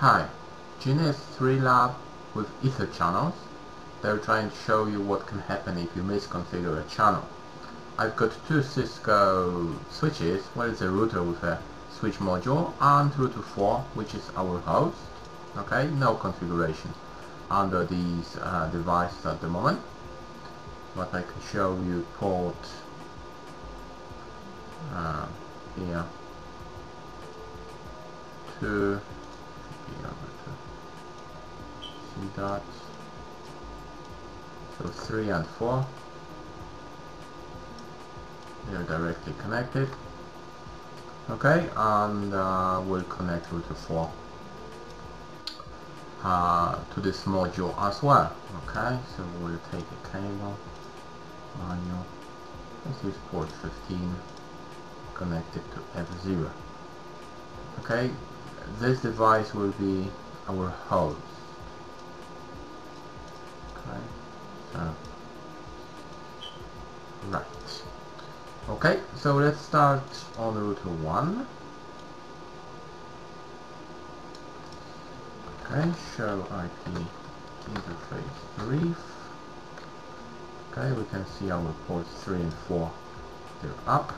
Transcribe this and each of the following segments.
Hi, GNS 3 Lab with Ether channels. They're trying to show you what can happen if you misconfigure a channel. I've got two Cisco switches, one is a router with a switch module and router 4 which is our host. Okay, no configuration under these uh, devices at the moment. But I can show you port uh, here to so 3 and 4 they are directly connected. Okay and uh, we'll connect router 4 uh, to this module as well. Okay so we'll take a cable manual this is port 15 connected to F0 okay this device will be our host okay Uh, so right okay so let's start on router 1 okay show IP interface brief. Okay we can see our ports 3 and 4 they're up.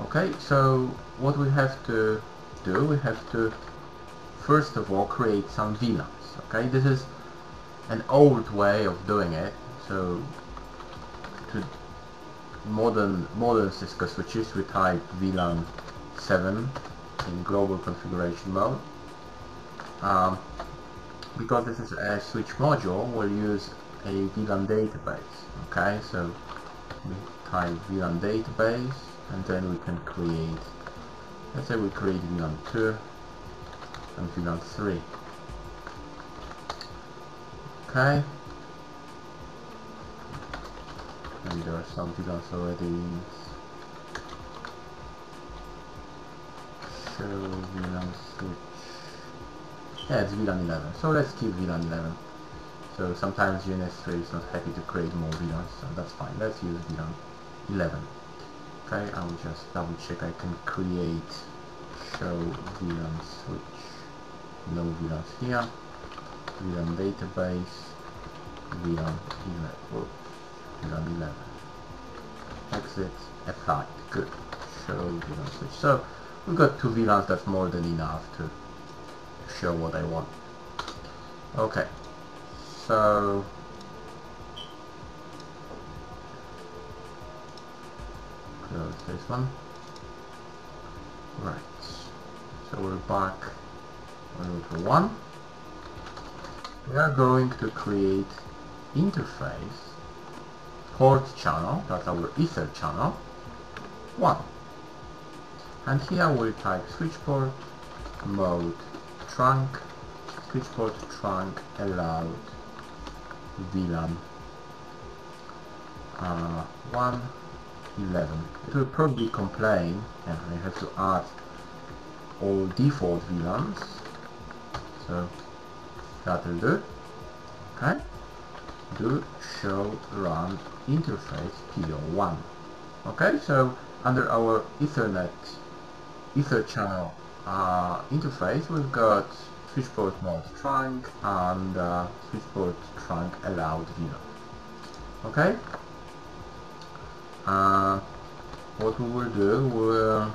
Okay so what we have to do we have to first of all create some VLANs okay this is an old way of doing it so to modern modern Cisco switches we type VLAN 7 in global configuration mode. Um, because this is a switch module we'll use a VLAN database okay? So we type VLAN database and then we can create let's say we create VLAN 2 and VLAN 3 okay. And there are some VLANs already. Show VLAN switch yeah it's VLAN 11 so let's keep VLAN 11 so sometimes GNS3 is not happy to create more VLANs so that's fine. Let's use VLAN 11 okay I will just double check I can create show VLAN switch. No VLANs here VLAN um, database VLAN 11 VLAN 11 exit apply good. Show VLAN switch so we've got two VLANs that's more than enough to show what I want. Okay so close this one. Right so we're back on router 1 we are going to create interface port channel that's our ether channel 1 and here we'll type switch port mode trunk switch port trunk allowed VLAN uh, 1 11. It will probably complain and I have to add all default VLANs. So that will do. Okay. Do show run interface PO1. Okay, so under our Ethernet Ether channel uh, interface we've got switchport mode trunk and uh, switchport trunk allowed VLAN. Okay. Uh, what we will do, we'll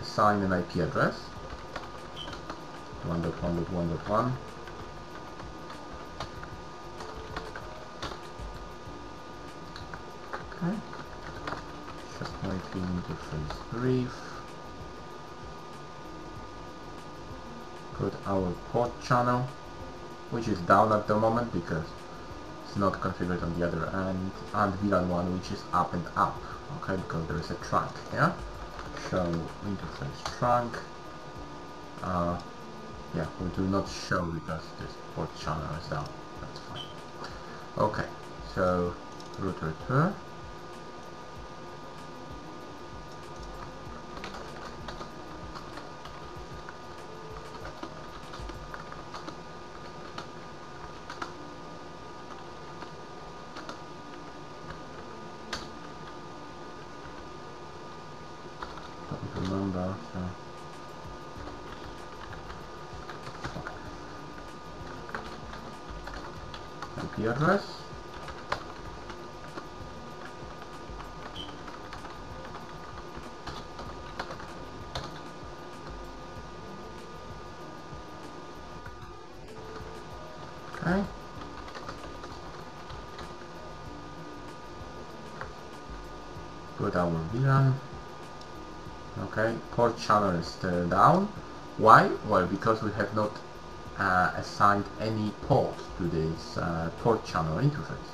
assign an IP address 1.1.1.1 okay IP interface brief put our port channel which is down at the moment because it's not configured on the other end and VLAN 1 which is up and up okay because there is a trunk here show interface trunk uh, yeah we do not show because this port channel is down that's fine. Okay so router 2 remember, so. Pierres. Okay. Put our VLAN. Okay, port channel is still down. Why? Well, because we have not uh, assigned any port to this uh, port channel interface.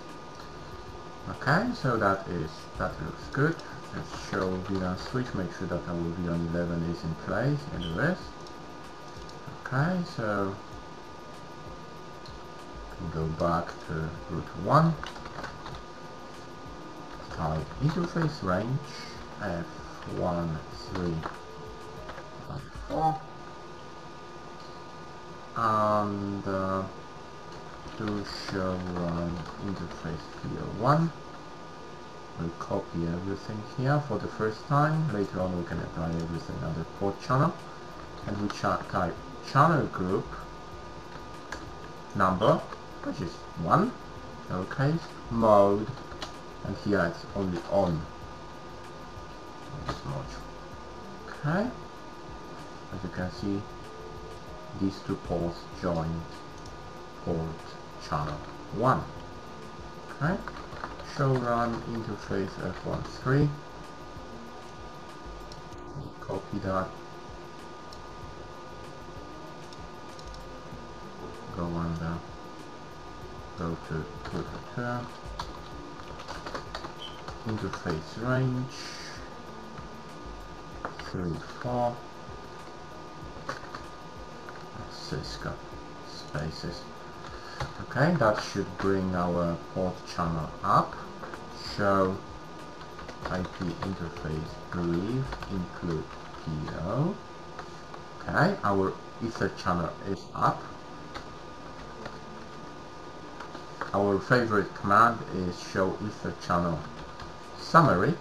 Okay, so that is that looks good. Let's show VLAN switch, make sure that our VLAN 11 is in place and the rest. Okay, so go back to route 1 type interface range f1314 and uh, to show run interface tier 1 we'll copy everything here for the first time. Later on we can apply everything under port channel. And we type channel group number which is 1 okay mode. And here it's only on module okay as you can see these two ports join port channel 1 okay show run interface f13 copy that. Go under go to quick return interface range 3 4 Cisco spaces. Okay that should bring our port channel up. Show IP interface brief include PO okay our ether channel is up. Our favorite command is show ether channel summary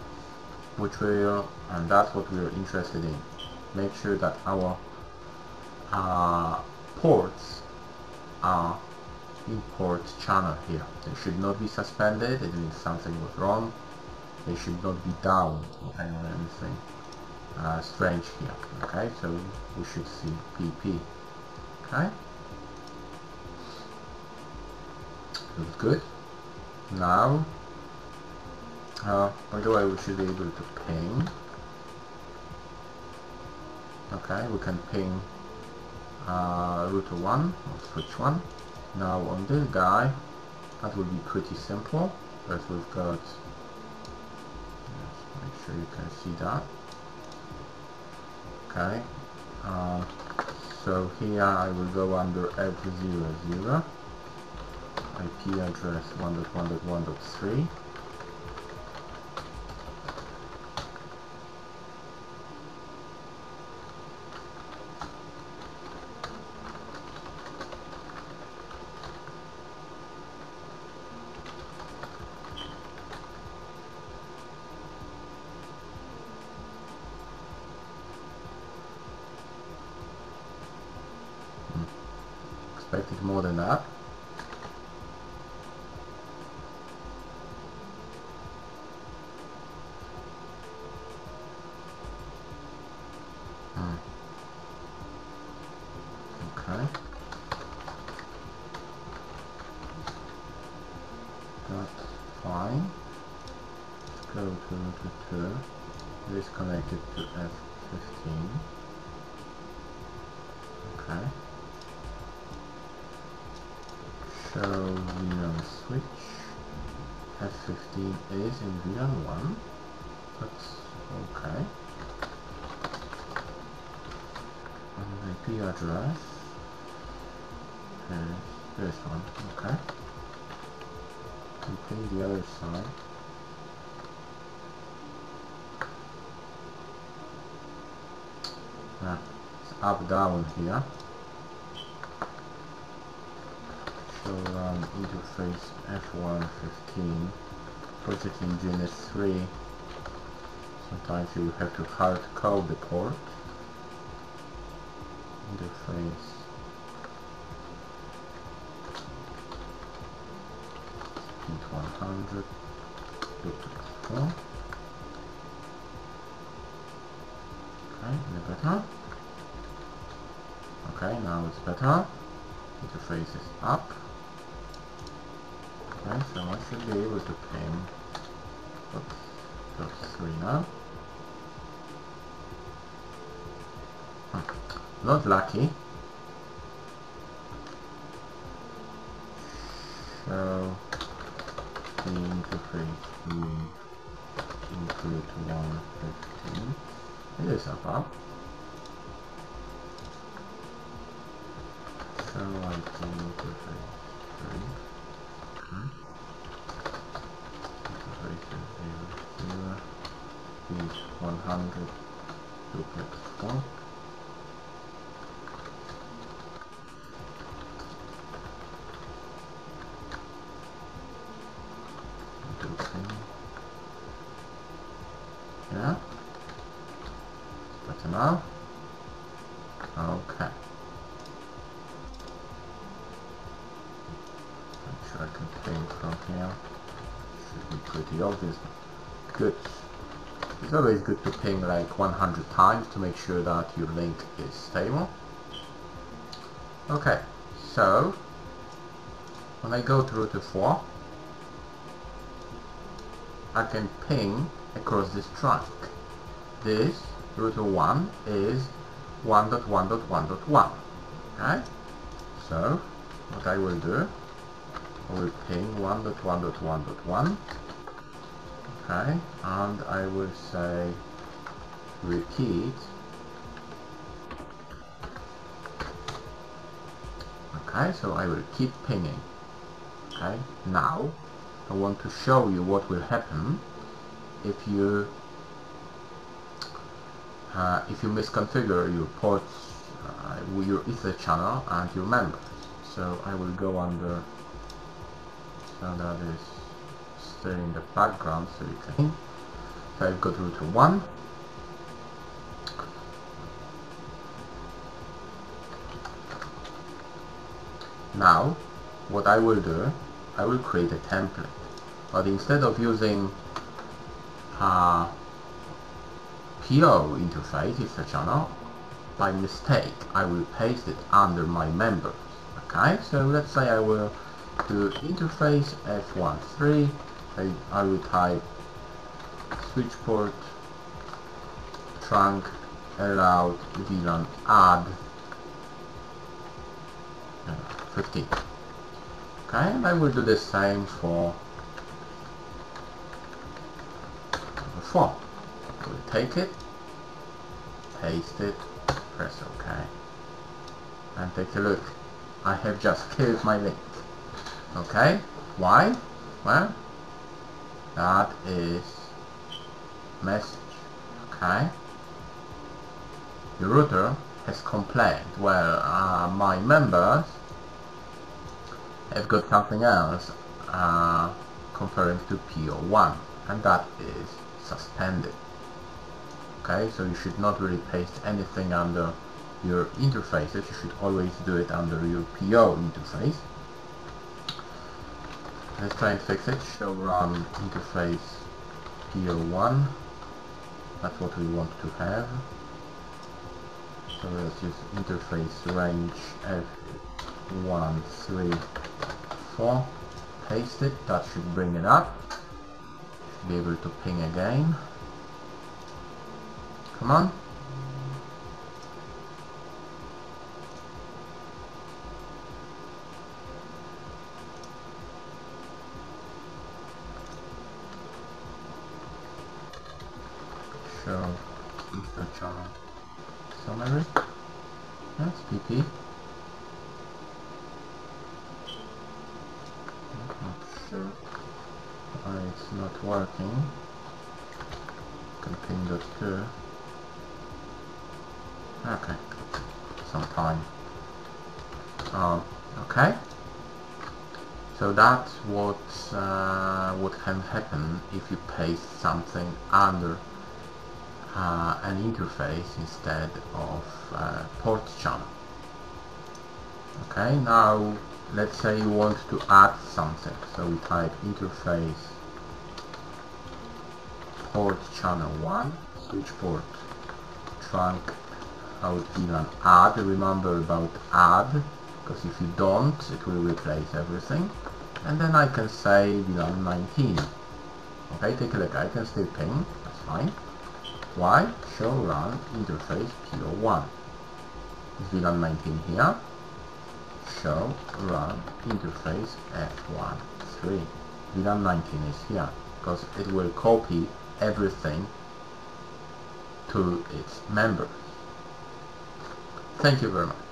which will and that's what we are interested in. Make sure that our uh, ports are in port channel here. They should not be suspended it means something was wrong. They should not be down or anything uh, strange here okay? So we should see PP okay? Looks good. Now, uh, by the way, we should be able to ping. Okay, we can ping uh, router 1 or switch 1. Now on this guy, that will be pretty simple, but we've got, make sure you can see that. Okay, uh, so here I will go under F00 IP address 1.1.1.3 more than that address and this one, okay. Complete the other side. Ah, it's up down here. So um, interface F115 project in is 3 sometimes you have to hard code the port interface repeat 100 duplex 4 okay better okay now it's better interface is up. Okay so I should be able to ping oops plus 3 now hmm. not lucky so the interface will include 115 it is above so I can interface 3 okay. interface is 0 0 is 100 duplex 4 Yeah. Better now. Okay. Make sure I can ping from here. Should be pretty obvious. Good. It's always good to ping like 100 times to make sure that your link is stable. Okay, so when I go through to router 4, I can ping across this trunk. This router 1 is 1.1.1.1. Okay? So, what I will do, I will ping 1.1.1.1. Okay, and I will say repeat. Okay, so I will keep pinging. Okay, now I want to show you what will happen if you uh, if you misconfigure your ports, uh, your Ether channel and your members. So I will go under, so that is in the background so you can. So I've got router 1. Now, what I will do, I will create a template. But instead of using uh, PO interface is a channel by mistake I will paste it under my members okay so let's say I will do interface F13 I, I will type switch port trunk allowed VLAN add uh, 15 okay and I will do the same for form. We'll take it, paste it, press OK. And take a look. I have just killed my link. Okay? Why? Well, that is message. Okay? The router has complained. Well, uh, my members have got something else uh, comparing to PO1 and that is suspended okay so you should not really paste anything under your interfaces you should always do it under your PO interface let's try and fix it. Show run interface PO1 that's what we want to have. So let's use interface range F134 paste it. That should bring it up. Be able to ping again. Come on. Show Ether channel summary. That's PP. Sure why it's not working. Continue Okay, some time. Oh, okay. So that's what uh, what can happen if you paste something under uh, an interface instead of uh, port channel. Okay, now let's say you want to add something. So we type interface port channel 1 switch port trunk VLAN add. Remember about add because if you don't it will replace everything. And then I can say VLAN 19 okay take a look. I can still ping that's fine why show run interface PO1 is VLAN 19 here show run interface F1 3 VLAN 19 is here because it will copy everything to its members. Thank you very much.